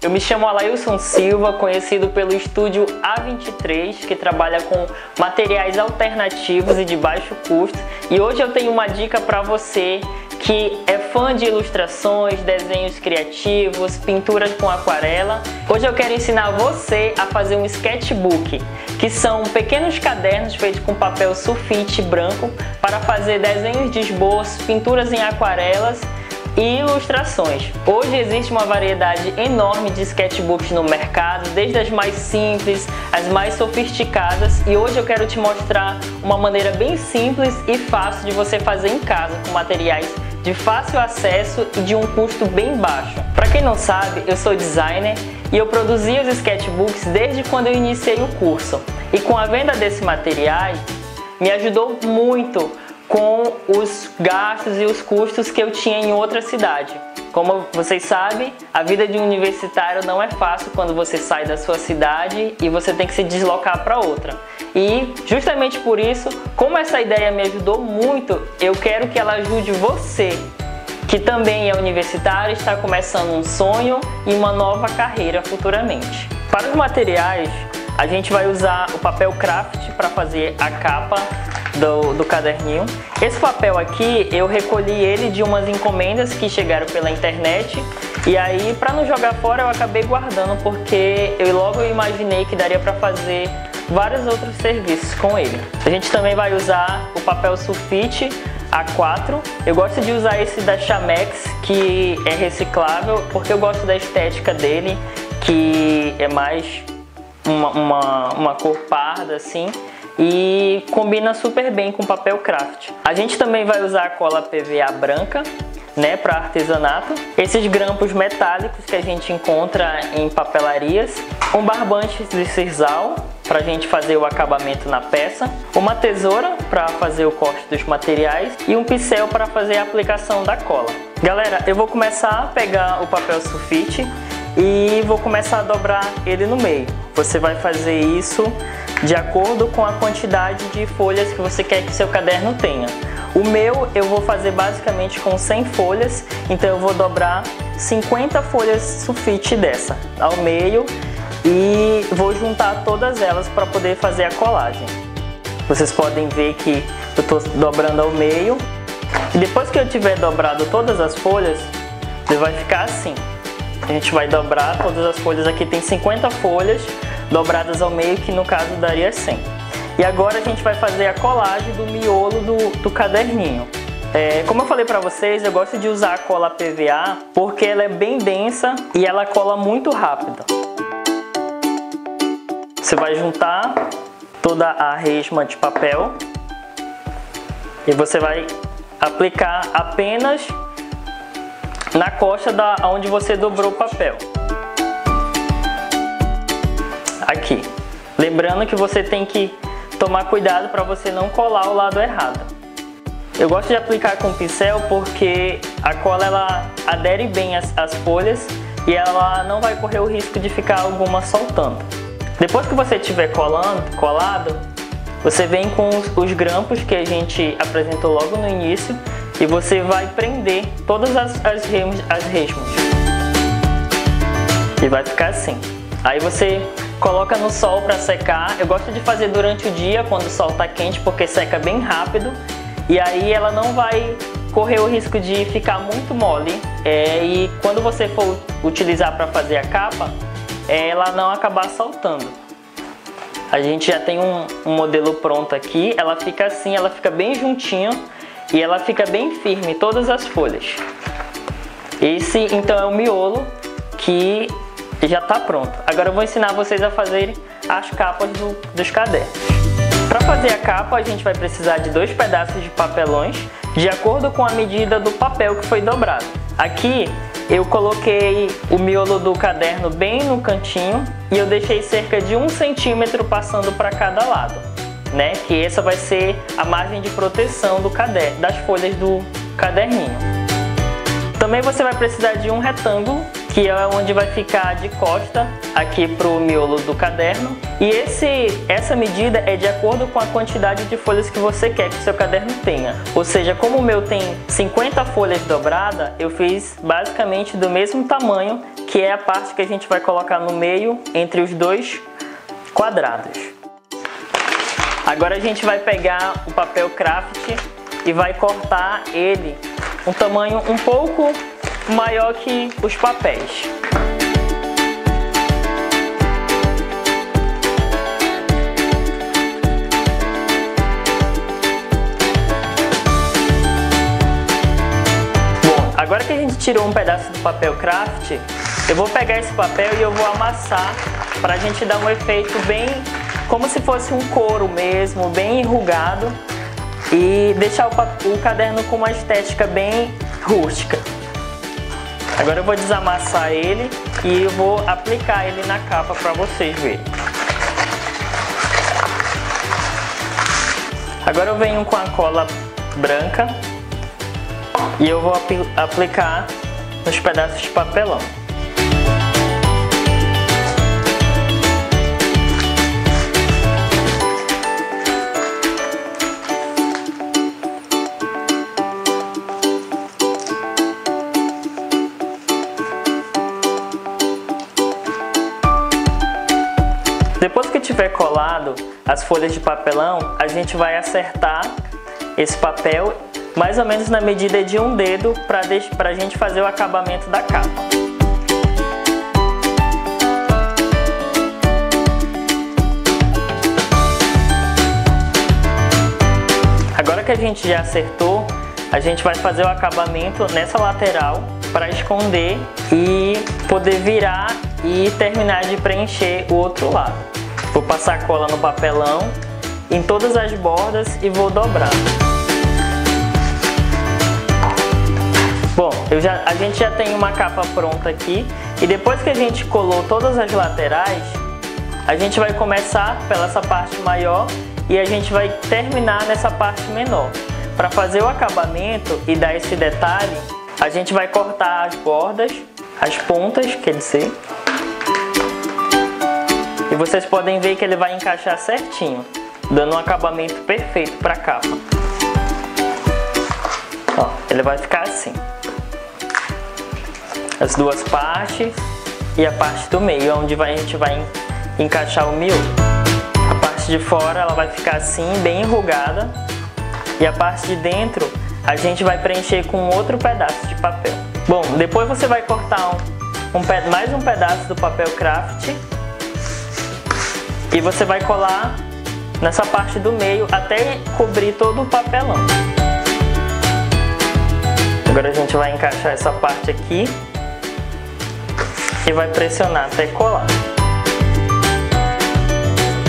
Eu me chamo Alailson Silva, conhecido pelo estúdio A23, que trabalha com materiais alternativos e de baixo custo. E hoje eu tenho uma dica para você que é fã de ilustrações, desenhos criativos, pinturas com aquarela. Hoje eu quero ensinar você a fazer um sketchbook, que são pequenos cadernos feitos com papel sulfite branco para fazer desenhos de esboço, pinturas em aquarelas e ilustrações. Hoje existe uma variedade enorme de sketchbooks no mercado, desde as mais simples, as mais sofisticadas, e hoje eu quero te mostrar uma maneira bem simples e fácil de você fazer em casa com materiais de fácil acesso e de um custo bem baixo. Para quem não sabe, eu sou designer e eu produzi os sketchbooks desde quando eu iniciei o curso. E com a venda desse material, me ajudou muito com os gastos e os custos que eu tinha em outra cidade. Como vocês sabem, a vida de um universitário não é fácil quando você sai da sua cidade e você tem que se deslocar para outra. E justamente por isso, como essa ideia me ajudou muito, eu quero que ela ajude você, que também é universitário, está começando um sonho e uma nova carreira futuramente. Para os materiais, a gente vai usar o papel craft para fazer a capa do, do caderninho. Esse papel aqui eu recolhi ele de umas encomendas que chegaram pela internet e aí para não jogar fora eu acabei guardando porque eu logo imaginei que daria para fazer vários outros serviços com ele. A gente também vai usar o papel sulfite A4. Eu gosto de usar esse da Chamex que é reciclável porque eu gosto da estética dele que é mais uma, uma, uma cor parda assim e combina super bem com papel craft. A gente também vai usar a cola PVA branca né, para artesanato, esses grampos metálicos que a gente encontra em papelarias, um barbante de sisal para a gente fazer o acabamento na peça, uma tesoura para fazer o corte dos materiais e um pincel para fazer a aplicação da cola. Galera, eu vou começar a pegar o papel sulfite e vou começar a dobrar ele no meio. Você vai fazer isso de acordo com a quantidade de folhas que você quer que seu caderno tenha. O meu eu vou fazer basicamente com 100 folhas, então eu vou dobrar 50 folhas sulfite dessa ao meio e vou juntar todas elas para poder fazer a colagem. Vocês podem ver que eu estou dobrando ao meio e depois que eu tiver dobrado todas as folhas, ele vai ficar assim. A gente vai dobrar todas as folhas, aqui tem 50 folhas dobradas ao meio, que no caso daria 100. E agora a gente vai fazer a colagem do miolo do, do caderninho. É, como eu falei para vocês, eu gosto de usar a cola PVA porque ela é bem densa e ela cola muito rápido. Você vai juntar toda a resma de papel e você vai aplicar apenas na costa da onde você dobrou o papel. Aqui. Lembrando que você tem que tomar cuidado para você não colar o lado errado. Eu gosto de aplicar com pincel porque a cola ela adere bem às, folhas e ela não vai correr o risco de ficar alguma soltando. Depois que você estiver colando, colado, você vem com os, os grampos que a gente apresentou logo no início e você vai prender todas as, as, resmas, as resmas. E vai ficar assim. Aí você coloca no sol para secar. Eu gosto de fazer durante o dia quando o sol está quente porque seca bem rápido e aí ela não vai correr o risco de ficar muito mole é, e quando você for utilizar para fazer a capa, é, ela não acabar saltando. A gente já tem um, um modelo pronto aqui, ela fica assim, ela fica bem juntinho e ela fica bem firme, todas as folhas. Esse então é o miolo que já está pronto. Agora eu vou ensinar vocês a fazerem as capas do, dos cadernos. Para fazer a capa a gente vai precisar de dois pedaços de papelões de acordo com a medida do papel que foi dobrado. Aqui eu coloquei o miolo do caderno bem no cantinho e eu deixei cerca de um centímetro passando para cada lado né? Que essa vai ser a margem de proteção do caderno, das folhas do caderninho. Também você vai precisar de um retângulo, que é onde vai ficar de costa aqui para o miolo do caderno. E esse, essa medida é de acordo com a quantidade de folhas que você quer que o seu caderno tenha. Ou seja, como o meu tem 50 folhas dobradas, eu fiz basicamente do mesmo tamanho, que é a parte que a gente vai colocar no meio entre os dois quadrados. Agora a gente vai pegar o papel craft e vai cortar ele um tamanho um pouco maior que os papéis. Agora que a gente tirou um pedaço do papel craft, eu vou pegar esse papel e eu vou amassar para a gente dar um efeito bem como se fosse um couro mesmo, bem enrugado e deixar o, o caderno com uma estética bem rústica. Agora eu vou desamassar ele e eu vou aplicar ele na capa para vocês verem. Agora eu venho com a cola branca e eu vou aplicar nos pedaços de papelão. Tiver colado as folhas de papelão, a gente vai acertar esse papel mais ou menos na medida de um dedo para a gente fazer o acabamento da capa. Agora que a gente já acertou, a gente vai fazer o acabamento nessa lateral para esconder e poder virar e terminar de preencher o outro lado. Vou passar cola no papelão em todas as bordas e vou dobrar. Bom, já, a gente já tem uma capa pronta aqui e depois que a gente colou todas as laterais, a gente vai começar pela essa parte maior e a gente vai terminar nessa parte menor. Para fazer o acabamento e dar esse detalhe, a gente vai cortar as bordas, as pontas, quer dizer, vocês podem ver que ele vai encaixar certinho, dando um acabamento perfeito para a capa. Ó, ele vai ficar assim. As duas partes e a parte do meio, onde vai, a gente vai encaixar o miolo. A parte de fora ela vai ficar assim, bem enrugada. E a parte de dentro a gente vai preencher com outro pedaço de papel. Bom, depois você vai cortar um, um, mais um pedaço do papel craft e você vai colar nessa parte do meio até cobrir todo o papelão. Agora a gente vai encaixar essa parte aqui e vai pressionar até colar.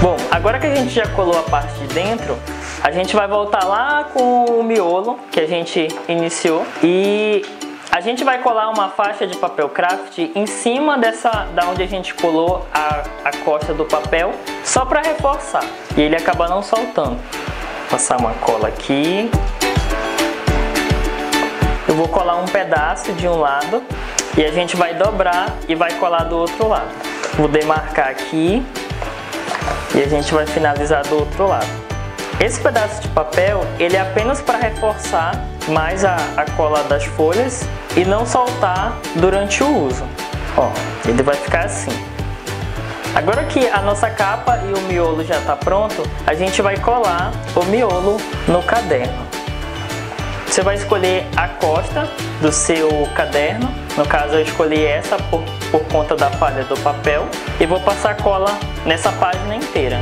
Bom, agora que a gente já colou a parte de dentro, a gente vai voltar lá com o miolo que a gente iniciou e a gente vai colar uma faixa de papel craft em cima dessa, da onde a gente colou a, a costa do papel, só para reforçar e ele acaba não soltando. Vou passar uma cola aqui. Eu vou colar um pedaço de um lado e a gente vai dobrar e vai colar do outro lado. Vou demarcar aqui e a gente vai finalizar do outro lado. Esse pedaço de papel, ele é apenas para reforçar mais a, a cola das folhas e não soltar durante o uso. Ó, ele vai ficar assim. Agora que a nossa capa e o miolo já está pronto, a gente vai colar o miolo no caderno. Você vai escolher a costa do seu caderno, no caso eu escolhi essa por, por conta da falha do papel, e vou passar cola nessa página inteira.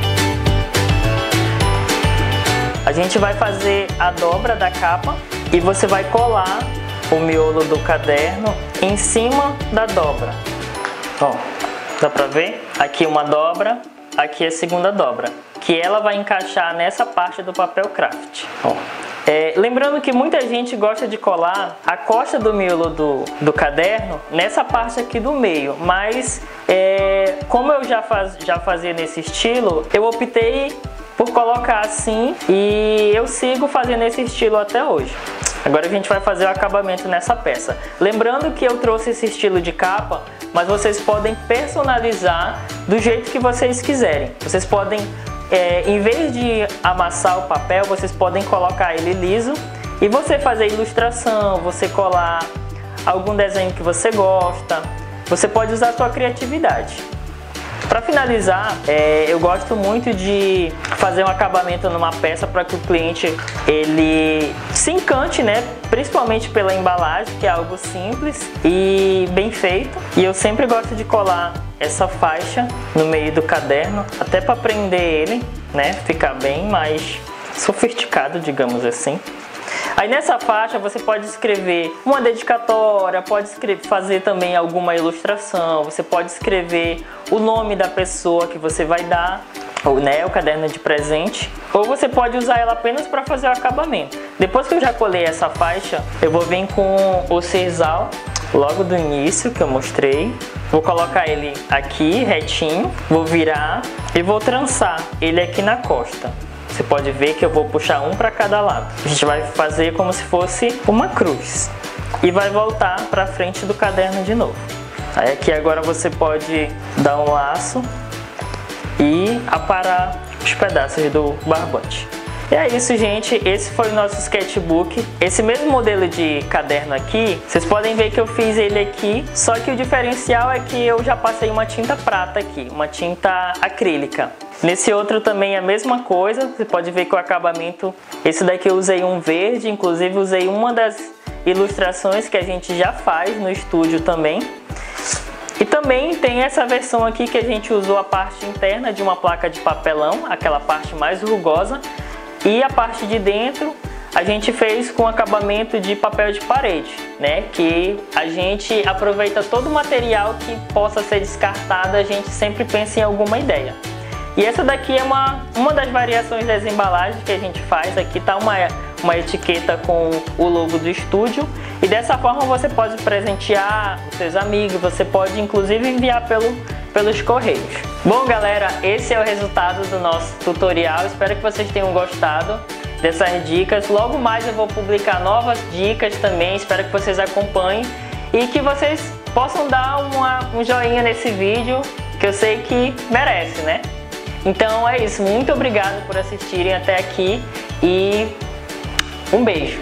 A gente vai fazer a dobra da capa e você vai colar o miolo do caderno em cima da dobra. Ó, dá pra ver? Aqui uma dobra, aqui a segunda dobra, que ela vai encaixar nessa parte do papel craft. Ó. É, lembrando que muita gente gosta de colar a costa do miolo do, do caderno nessa parte aqui do meio, mas é, como eu já, faz, já fazia nesse estilo, eu optei por colocar assim e eu sigo fazendo esse estilo até hoje. Agora a gente vai fazer o acabamento nessa peça. Lembrando que eu trouxe esse estilo de capa, mas vocês podem personalizar do jeito que vocês quiserem. Vocês podem, é, em vez de amassar o papel, vocês podem colocar ele liso e você fazer ilustração, você colar algum desenho que você gosta. Você pode usar a sua criatividade. Para finalizar, é, eu gosto muito de fazer um acabamento numa peça para que o cliente ele se encante, né? Principalmente pela embalagem, que é algo simples e bem feito. E eu sempre gosto de colar essa faixa no meio do caderno, até para prender ele, né? Ficar bem mais sofisticado, digamos assim. Aí nessa faixa você pode escrever uma dedicatória, pode escrever, fazer também alguma ilustração, você pode escrever o nome da pessoa que você vai dar, ou né, o caderno de presente, ou você pode usar ela apenas para fazer o acabamento. Depois que eu já colei essa faixa, eu vou vir com o sisal logo do início que eu mostrei. Vou colocar ele aqui retinho, vou virar e vou trançar ele aqui na costa. Você pode ver que eu vou puxar um para cada lado. A gente vai fazer como se fosse uma cruz. E vai voltar para frente do caderno de novo. Aí aqui agora você pode dar um laço e aparar os pedaços do barbante. E é isso, gente. Esse foi o nosso sketchbook. Esse mesmo modelo de caderno aqui, vocês podem ver que eu fiz ele aqui, só que o diferencial é que eu já passei uma tinta prata aqui, uma tinta acrílica. Nesse outro também é a mesma coisa, você pode ver que o acabamento, esse daqui eu usei um verde, inclusive usei uma das ilustrações que a gente já faz no estúdio também. E também tem essa versão aqui que a gente usou a parte interna de uma placa de papelão, aquela parte mais rugosa, e a parte de dentro a gente fez com acabamento de papel de parede, né? Que a gente aproveita todo o material que possa ser descartado, a gente sempre pensa em alguma ideia. E essa daqui é uma, uma das variações das embalagens que a gente faz. Aqui tá uma, uma etiqueta com o logo do estúdio. E dessa forma você pode presentear os seus amigos, você pode inclusive enviar pelo, pelos correios. Bom galera, esse é o resultado do nosso tutorial. Espero que vocês tenham gostado dessas dicas. Logo mais eu vou publicar novas dicas também. Espero que vocês acompanhem e que vocês possam dar uma, um joinha nesse vídeo que eu sei que merece, né? Então é isso, muito obrigado por assistirem até aqui e um beijo!